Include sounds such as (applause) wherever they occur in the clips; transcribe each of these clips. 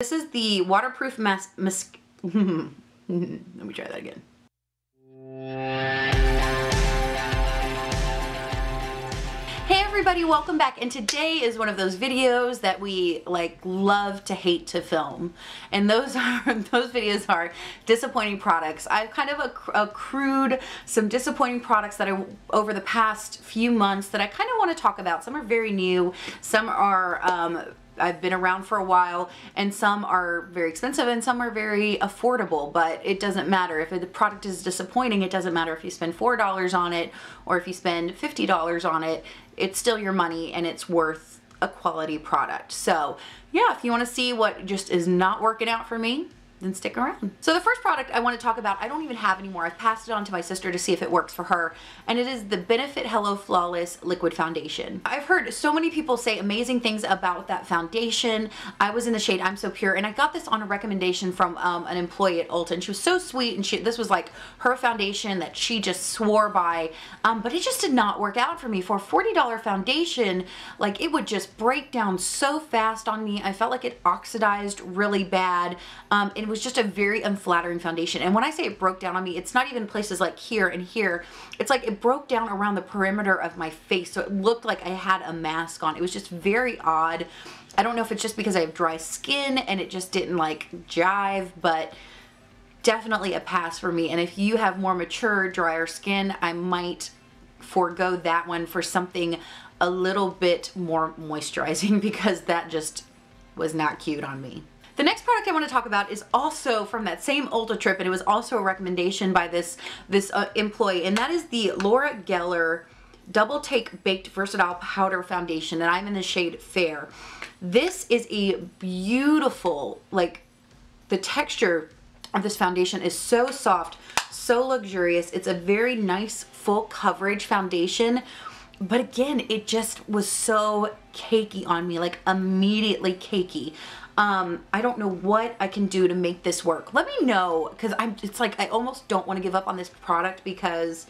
This is the waterproof mask. Mas (laughs) Let me try that again. Hey everybody, welcome back. And today is one of those videos that we like love to hate to film. And those (laughs) are those videos are disappointing products. I've kind of accrued some disappointing products that I over the past few months that I kind of want to talk about. Some are very new, some are um, I've been around for a while and some are very expensive and some are very affordable but it doesn't matter. If the product is disappointing it doesn't matter if you spend four dollars on it or if you spend fifty dollars on it it's still your money and it's worth a quality product. So yeah if you want to see what just is not working out for me then stick around. So the first product I want to talk about, I don't even have anymore. I've passed it on to my sister to see if it works for her. And it is the Benefit Hello Flawless Liquid Foundation. I've heard so many people say amazing things about that foundation. I was in the shade I'm So Pure and I got this on a recommendation from um, an employee at Ulta and she was so sweet and she this was like her foundation that she just swore by. Um, but it just did not work out for me. For a $40 foundation, like it would just break down so fast on me. I felt like it oxidized really bad. Um, it was just a very unflattering foundation. And when I say it broke down on me, it's not even places like here and here. It's like it broke down around the perimeter of my face. So it looked like I had a mask on. It was just very odd. I don't know if it's just because I have dry skin and it just didn't like jive, but definitely a pass for me. And if you have more mature, drier skin, I might forego that one for something a little bit more moisturizing (laughs) because that just was not cute on me. The next product I want to talk about is also from that same Ulta trip and it was also a recommendation by this, this uh, employee and that is the Laura Geller Double Take Baked Versatile Powder Foundation and I'm in the shade Fair. This is a beautiful, like the texture of this foundation is so soft, so luxurious. It's a very nice full coverage foundation but again it just was so cakey on me like immediately cakey um, I don't know what I can do to make this work. Let me know because I'm it's like I almost don't want to give up on this product because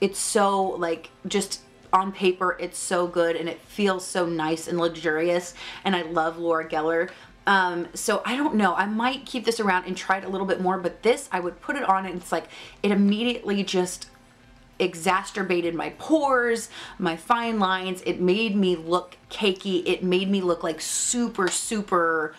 it's so like just on paper it's so good and it feels so nice and luxurious and I love Laura Geller. Um, so I don't know. I might keep this around and try it a little bit more, but this I would put it on and it's like it immediately just exacerbated my pores, my fine lines. It made me look cakey. It made me look like super, super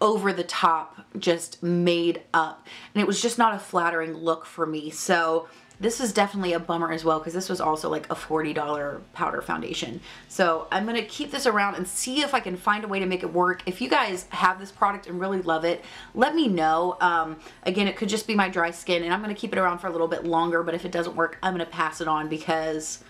over the top, just made up. And it was just not a flattering look for me. So this is definitely a bummer as well because this was also like a $40 powder foundation. So I'm going to keep this around and see if I can find a way to make it work. If you guys have this product and really love it, let me know. Um, again, it could just be my dry skin and I'm going to keep it around for a little bit longer, but if it doesn't work, I'm going to pass it on because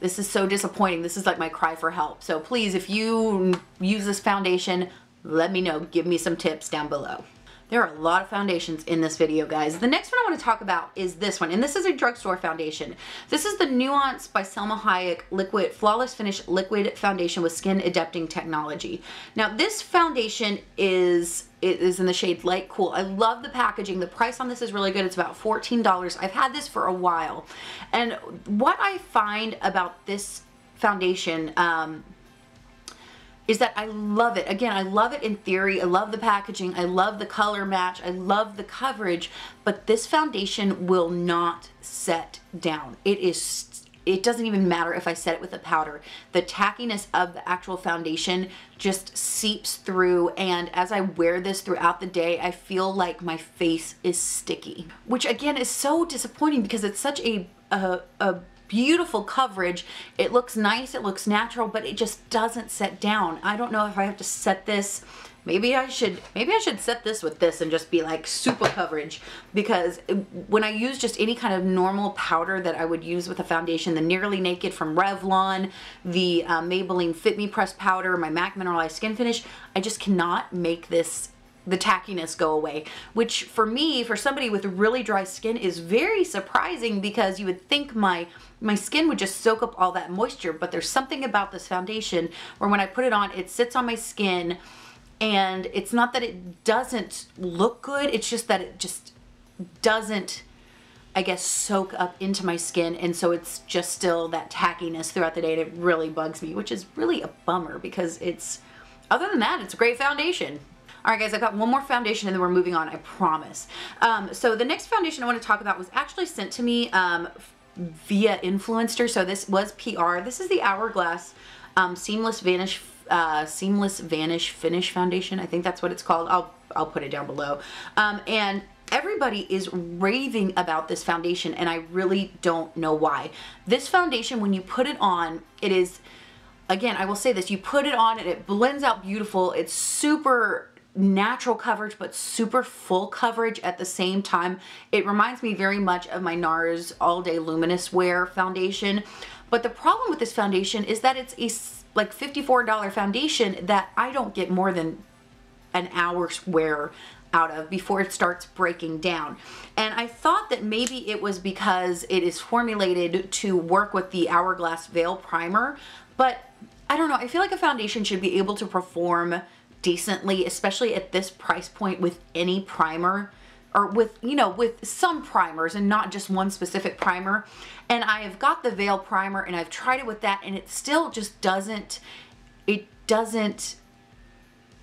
this is so disappointing. This is like my cry for help. So please, if you use this foundation, let me know. Give me some tips down below. There are a lot of foundations in this video, guys. The next one I want to talk about is this one, and this is a drugstore foundation. This is the Nuance by Salma Hayek Liquid Flawless Finish Liquid Foundation with Skin Adapting Technology. Now, this foundation is it is in the shade Light Cool. I love the packaging. The price on this is really good. It's about $14. I've had this for a while. And what I find about this foundation, um, is that I love it. Again, I love it in theory. I love the packaging. I love the color match. I love the coverage, but this foundation will not set down. It is it doesn't even matter if I set it with a powder. The tackiness of the actual foundation just seeps through and as I wear this throughout the day, I feel like my face is sticky, which again is so disappointing because it's such a, a, a beautiful coverage. It looks nice, it looks natural, but it just doesn't set down. I don't know if I have to set this maybe I should maybe I should set this with this and just be like super coverage because when I use just any kind of normal powder that I would use with a foundation the Nearly Naked from Revlon the uh, Maybelline Fit Me Press powder my MAC Mineralized Skin Finish I just cannot make this the tackiness go away, which for me, for somebody with really dry skin is very surprising because you would think my my skin would just soak up all that moisture, but there's something about this foundation where when I put it on, it sits on my skin and it's not that it doesn't look good, it's just that it just doesn't I guess soak up into my skin. And so it's just still that tackiness throughout the day and it really bugs me which is really a bummer because it's other than that it's a great foundation All right, guys, I've got one more foundation and then we're moving on, I promise. Um, so the next foundation I want to talk about was actually sent to me um, via Influenster. So this was PR. This is the Hourglass um, Seamless Vanish uh, Seamless Vanish Finish Foundation. I think that's what it's called. I'll, I'll put it down below. Um, and everybody is raving about this foundation and I really don't know why. This foundation, when you put it on, it is, again, I will say this, you put it on and it blends out beautiful. It's super natural coverage but super full coverage at the same time. It reminds me very much of my NARS All Day Luminous Wear foundation. But the problem with this foundation is that it's a like $54 foundation that I don't get more than an hour's wear out of before it starts breaking down. And I thought that maybe it was because it is formulated to work with the Hourglass Veil Primer, but I don't know, I feel like a foundation should be able to perform decently, especially at this price point with any primer or with, you know, with some primers and not just one specific primer. And I have got the Veil Primer and I've tried it with that and it still just doesn't, it doesn't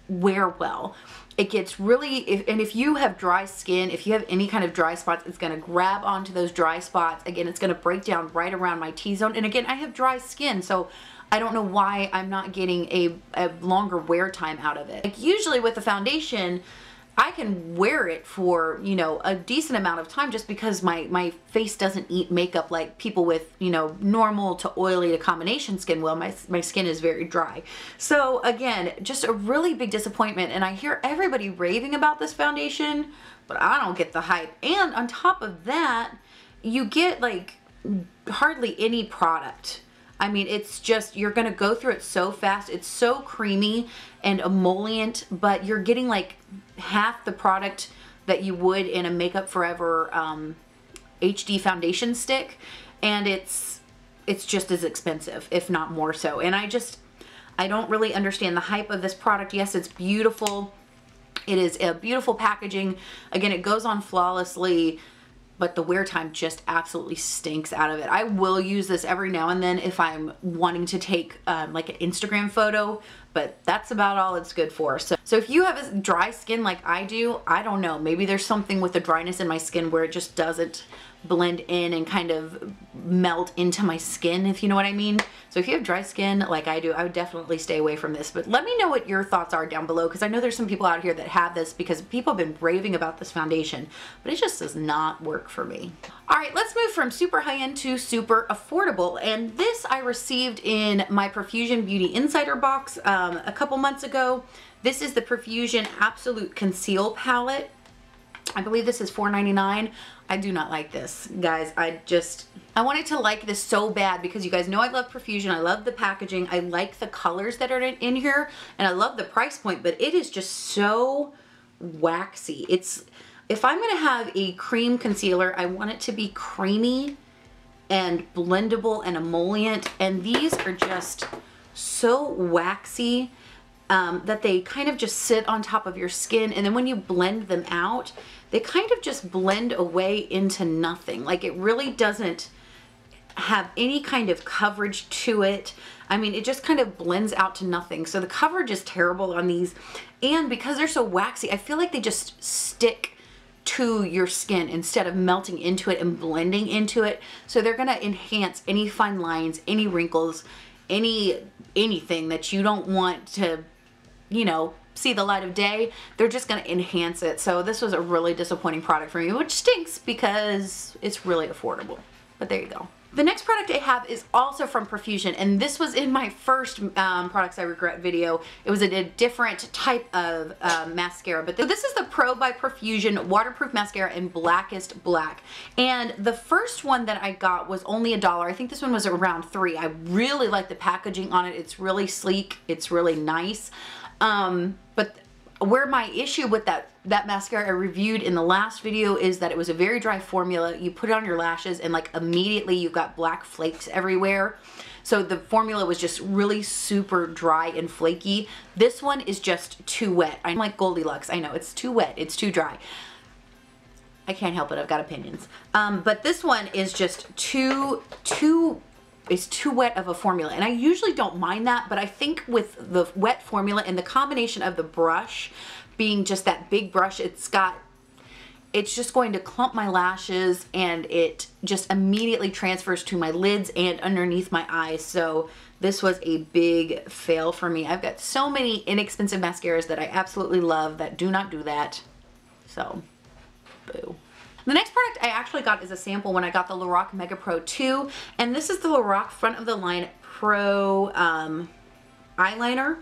wear well. It gets really, if, and if you have dry skin, if you have any kind of dry spots, it's going to grab onto those dry spots. Again, it's going to break down right around my T-zone. And again, I have dry skin, so I don't know why I'm not getting a, a longer wear time out of it. Like usually with the foundation, I can wear it for, you know, a decent amount of time just because my, my face doesn't eat makeup like people with, you know, normal to oily to combination skin will. My, my skin is very dry. So again, just a really big disappointment. And I hear everybody raving about this foundation, but I don't get the hype. And on top of that, you get like hardly any product I mean, it's just, you're going to go through it so fast. It's so creamy and emollient, but you're getting like half the product that you would in a Makeup Forever um, HD foundation stick. And it's, it's just as expensive, if not more so. And I just, I don't really understand the hype of this product. Yes, it's beautiful. It is a beautiful packaging. Again, it goes on flawlessly but the wear time just absolutely stinks out of it. I will use this every now and then if I'm wanting to take um, like an Instagram photo, but that's about all it's good for. So, so if you have dry skin like I do, I don't know, maybe there's something with the dryness in my skin where it just doesn't blend in and kind of melt into my skin, if you know what I mean. So if you have dry skin like I do, I would definitely stay away from this. But let me know what your thoughts are down below because I know there's some people out here that have this because people have been raving about this foundation, but it just does not work for me. All right, let's move from super high-end to super affordable. And this I received in my Profusion Beauty Insider box um, a couple months ago. This is the Profusion Absolute Conceal Palette. I believe this is $4.99. I do not like this, guys. I just, I wanted to like this so bad because you guys know I love Profusion. I love the packaging. I like the colors that are in here and I love the price point, but it is just so waxy. It's, if I'm going to have a cream concealer, I want it to be creamy and blendable and emollient. And these are just so waxy um, that they kind of just sit on top of your skin. And then when you blend them out, they kind of just blend away into nothing. Like it really doesn't have any kind of coverage to it. I mean, it just kind of blends out to nothing. So the coverage is terrible on these. And because they're so waxy, I feel like they just stick to your skin instead of melting into it and blending into it. So they're gonna enhance any fine lines, any wrinkles, any anything that you don't want to you know, see the light of day, they're just going to enhance it. So this was a really disappointing product for me, which stinks because it's really affordable. But there you go. The next product I have is also from Profusion, and this was in my first um, Products I Regret video. It was a, different type of uh, mascara, but th this is the Pro by Profusion Waterproof Mascara in Blackest Black. And the first one that I got was only a dollar. I think this one was around three. I really like the packaging on it. It's really sleek. It's really nice. Um, but where my issue with that that mascara I reviewed in the last video is that it was a very dry formula. You put it on your lashes and like immediately you got black flakes everywhere. So the formula was just really super dry and flaky. This one is just too wet. I'm like Goldilocks. I know it's too wet. It's too dry. I can't help it. I've got opinions. Um, but this one is just too, too is too wet of a formula. And I usually don't mind that, but I think with the wet formula and the combination of the brush being just that big brush. It's got it's just going to clump my lashes and it just immediately transfers to my lids and underneath my eyes. So this was a big fail for me. I've got so many inexpensive mascaras that I absolutely love that do not do that. So, boo. The next product I actually got is a sample when I got the Lorac Mega Pro 2. And this is the Lorac front of the line Pro um, eyeliner.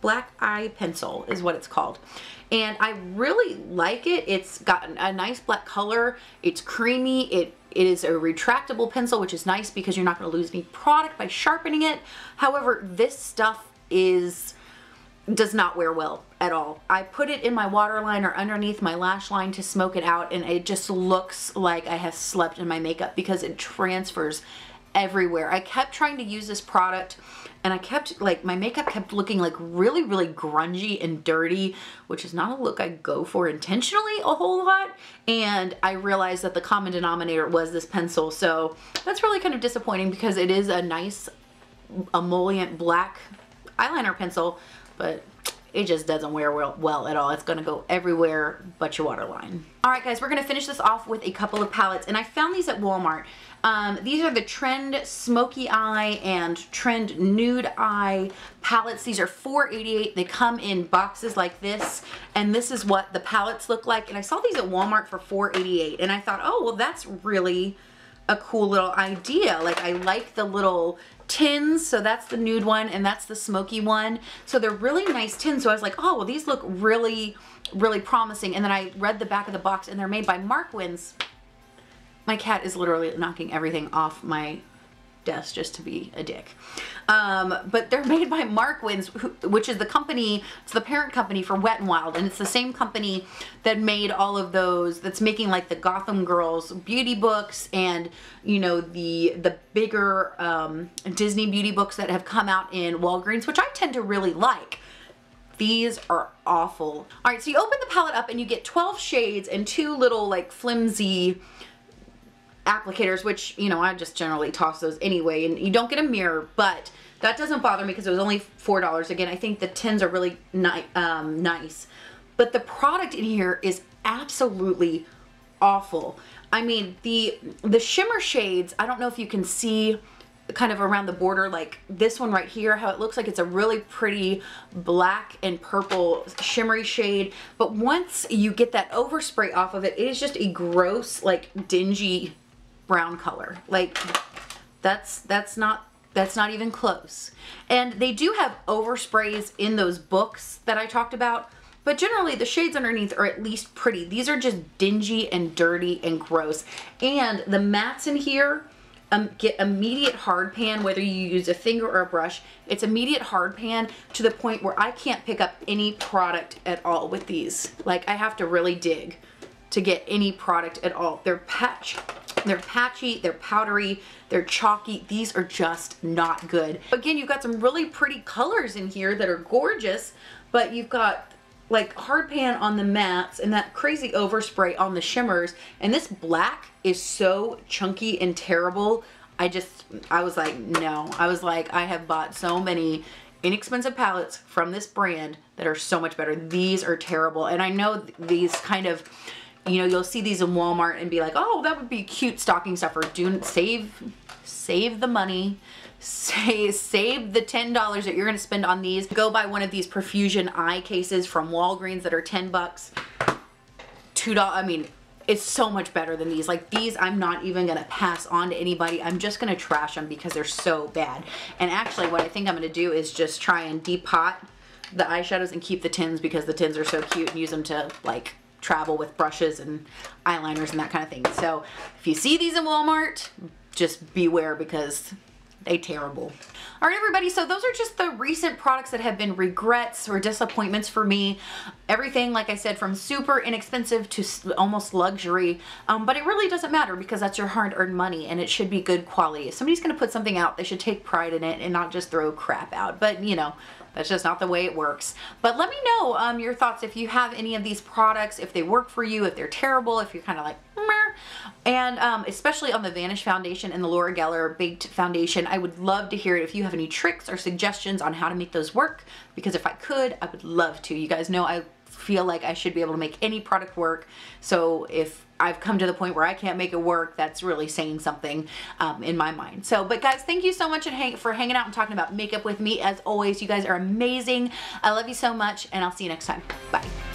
Black Eye Pencil is what it's called and I really like it. It's got a nice black color. It's creamy. It it is a retractable pencil, which is nice because you're not going to lose any product by sharpening it. However, this stuff is does not wear well at all. I put it in my waterline or underneath my lash line to smoke it out and it just looks like I have slept in my makeup because it transfers everywhere. I kept trying to use this product and I kept like my makeup kept looking like really really grungy and dirty which is not a look I go for intentionally a whole lot and I realized that the common denominator was this pencil so that's really kind of disappointing because it is a nice emollient black eyeliner pencil but it just doesn't wear well, well at all. It's going to go everywhere but your waterline. Alright guys, we're going to finish this off with a couple of palettes and I found these at Walmart. Um, these are the Trend Smoky Eye and Trend Nude Eye palettes. These are $4.88. They come in boxes like this, and this is what the palettes look like. And I saw these at Walmart for $4.88, and I thought, oh, well, that's really a cool little idea. Like, I like the little tins so that's the nude one and that's the smoky one. So they're really nice tins so I was like oh well these look really really promising. And then I read the back of the box and they're made by Markwins my cat is literally knocking everything off my desk just to be a dick. Um, but they're (laughs) made by Markwins, which is the company, it's the parent company for Wet n Wild, and it's the same company that made all of those, that's making like the Gotham Girls beauty books and, you know, the the bigger um, Disney beauty books that have come out in Walgreens, which I tend to really like. These are awful. All right, so you open the palette up and you get 12 shades and two little like flimsy applicators, which, you know, I just generally toss those anyway, and you don't get a mirror, but that doesn't bother me because it was only $4. Again, I think the tins are really ni um, nice. But the product in here is absolutely awful. I mean, the the shimmer shades, I don't know if you can see kind of around the border like this one right here how it looks like it's a really pretty black and purple shimmery shade but once you get that overspray off of it it is just a gross like dingy brown color. Like that's that's not that's not even close. And they do have oversprays in those books that I talked about, but generally the shades underneath are at least pretty. These are just dingy and dirty and gross. And the mattes in here um, get immediate hard pan, whether you use a finger or a brush. It's immediate hard pan to the point where I can't pick up any product at all with these. Like I have to really dig to get any product at all. They're patch they're patchy, they're powdery, they're chalky. These are just not good. Again, you've got some really pretty colors in here that are gorgeous, but you've got like hard pan on the mattes and that crazy overspray on the shimmers. And this black is so chunky and terrible. I just, I was like, no. I was like, I have bought so many inexpensive palettes from this brand that are so much better. These are terrible. And I know these kind of you know, you'll see these in Walmart and be like, oh, that would be cute stocking stuffer. Do save, save the money. Save, save the $10 that you're going to spend on these. Go buy one of these Profusion eye cases from Walgreens that are 10 bucks. $2, I mean, it's so much better than these. Like these, I'm not even gonna pass on to anybody. I'm just gonna trash them because they're so bad. And actually what I think I'm gonna do is just try and depot the eyeshadows and keep the tins because the tins are so cute and use them to like travel with brushes and eyeliners and that kind of thing. So if you see these in Walmart, just beware because they terrible. All right, everybody, so those are just the recent products that have been regrets or disappointments for me. Everything, like I said, from super inexpensive to almost luxury, um, but it really doesn't matter because that's your hard-earned money and it should be good quality. If somebody's gonna put something out, they should take pride in it and not just throw crap out. But, you know, that's just not the way it works. But let me know um, your thoughts if you have any of these products, if they work for you, if they're terrible, if you're kind of like, and um, especially on the Vanish Foundation and the Laura Geller Baked Foundation, I would love to hear it if you have any tricks or suggestions on how to make those work, because if I could, I would love to. You guys know I feel like I should be able to make any product work. So if I've come to the point where I can't make it work, that's really saying something um, in my mind. So, but guys, thank you so much for hanging out and talking about makeup with me. As always, you guys are amazing. I love you so much, and I'll see you next time. Bye.